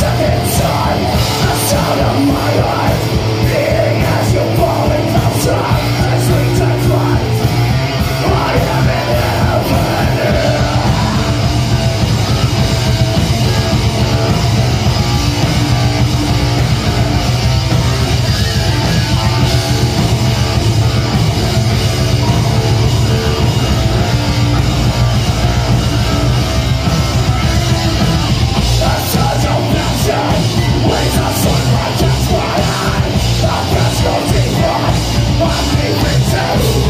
seconds. I'll be deep into.